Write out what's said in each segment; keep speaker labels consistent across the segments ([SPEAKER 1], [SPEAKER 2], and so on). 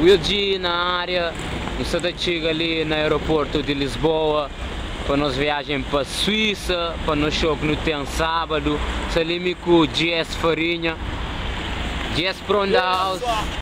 [SPEAKER 1] Wildi na área, no Santa Tiga ali no aeroporto de Lisboa, para nós viagem para Suíça, para nós show que no tem sábado, salimico Dias Farinha, Dias Prondaus.
[SPEAKER 2] Bonjour.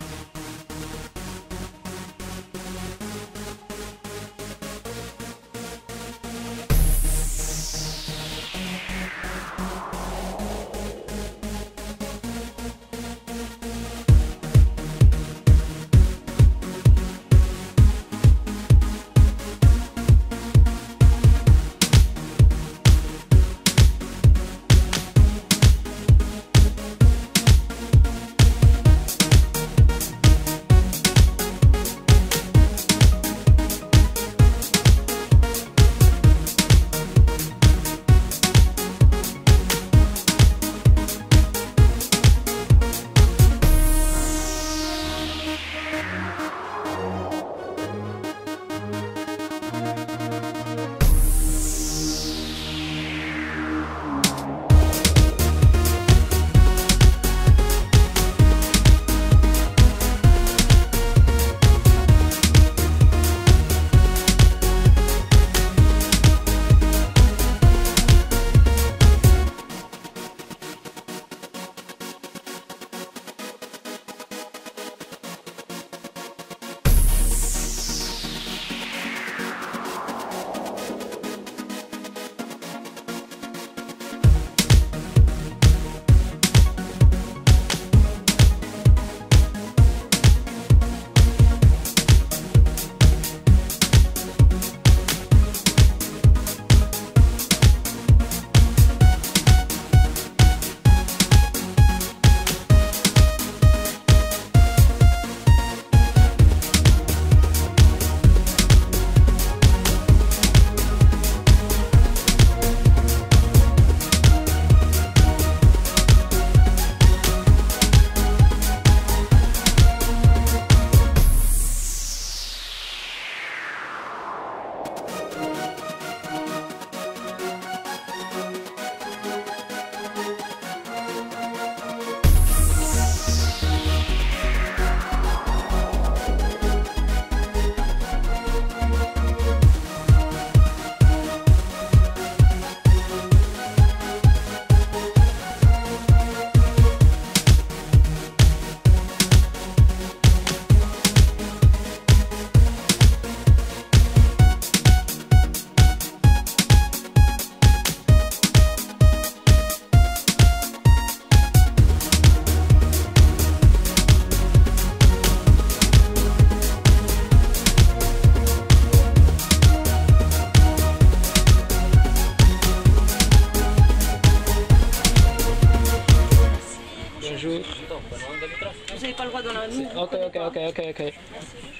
[SPEAKER 2] Ok, ok, ok, ok, ok.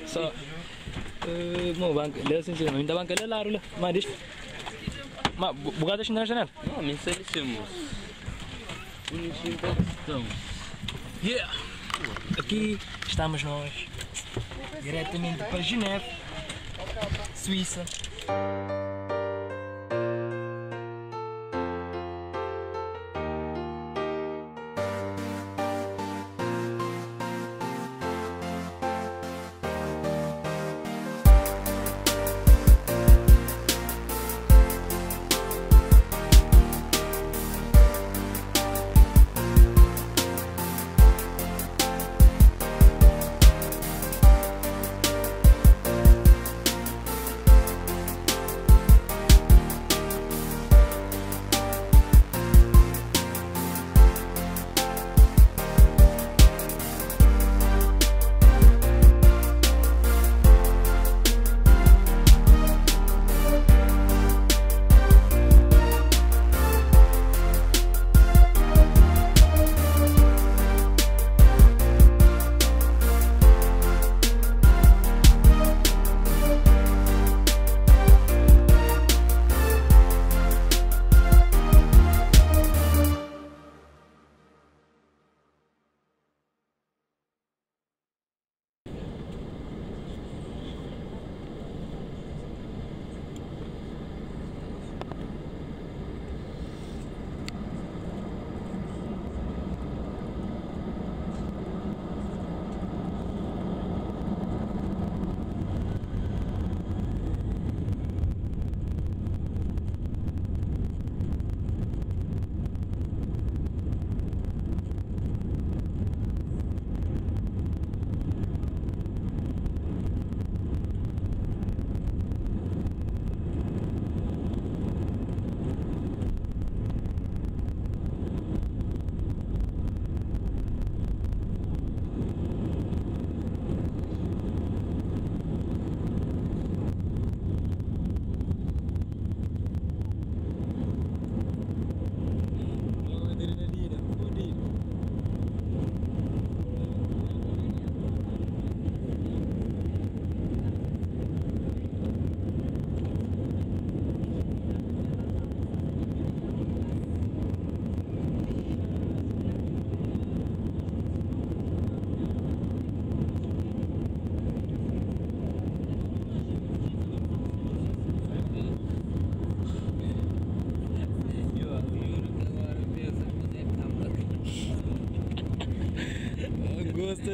[SPEAKER 2] So, uh, mo bank, le sin sin, minta bank le la rula, ma dish. Ma bugada shi national.
[SPEAKER 1] Não, mensalicemos.
[SPEAKER 2] Então, yeah. Aqui estamos nós, diretamente para Geneve, Suíça.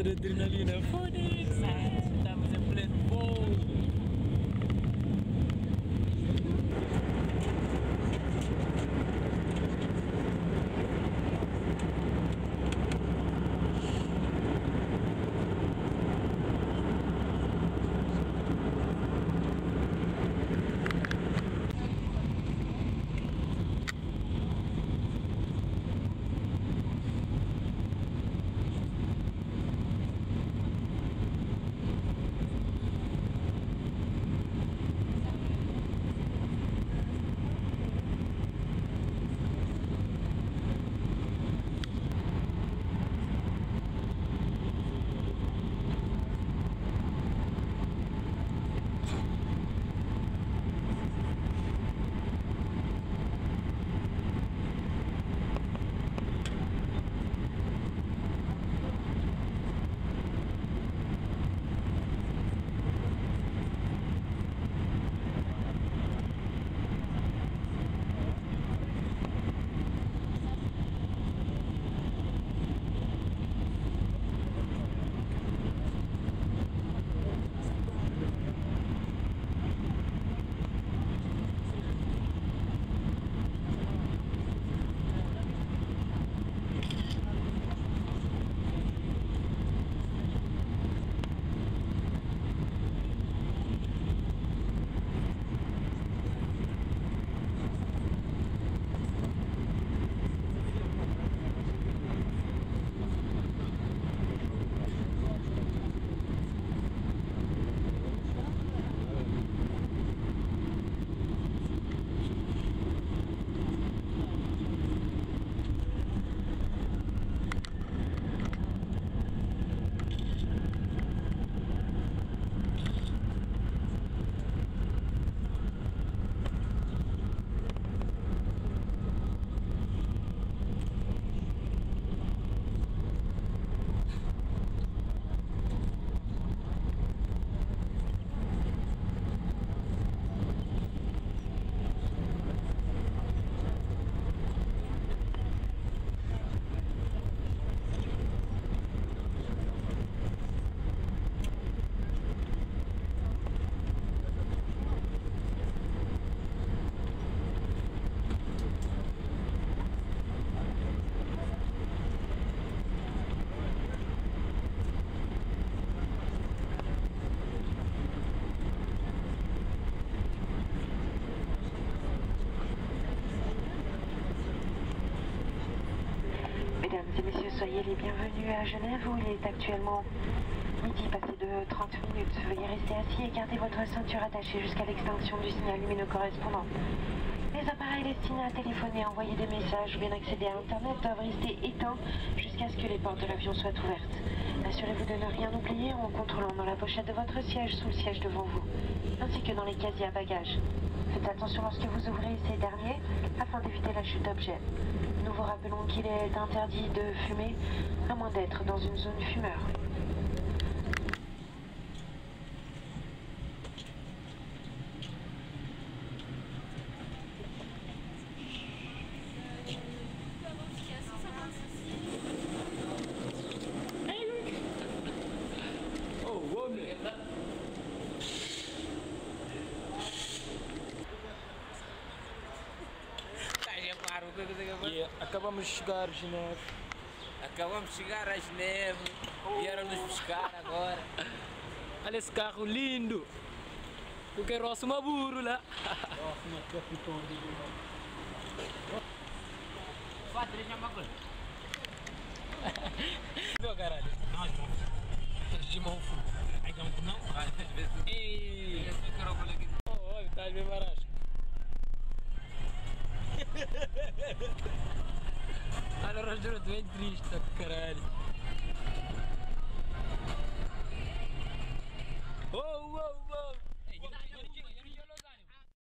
[SPEAKER 3] الأدرينالين. فوني soyez les bienvenus à Genève où il est actuellement midi passé de 30 minutes. Veuillez rester assis et garder votre ceinture attachée jusqu'à l'extinction du signal lumineux correspondant. Les appareils destinés à téléphoner, envoyer des messages ou bien accéder à Internet doivent rester éteints jusqu'à ce que les portes de l'avion soient ouvertes. Assurez-vous de ne rien oublier en contrôlant dans la pochette de votre siège sous le siège devant vous, ainsi que dans les casiers à bagages. Faites attention lorsque vous ouvrez ces derniers afin d'éviter la chute d'objets. Nous vous rappelons qu'il est interdit de fumer à moins d'être dans une zone fumeur.
[SPEAKER 2] Acabamos de chegar, Geneve.
[SPEAKER 1] Acabamos de chegar a Geneve, vieram nos buscar agora.
[SPEAKER 2] Olha esse carro lindo. Eu quero uma burro lá.
[SPEAKER 1] Quatro, deixa uma coisa.
[SPEAKER 2] Viu, caralho?
[SPEAKER 1] Nós vamos.
[SPEAKER 2] De mão fu.
[SPEAKER 1] Aí não, não. Às vezes.
[SPEAKER 2] Ei! Oh, olha, tá bem marasco. Olha o restaurante bem triste, caralho. Oh, oh,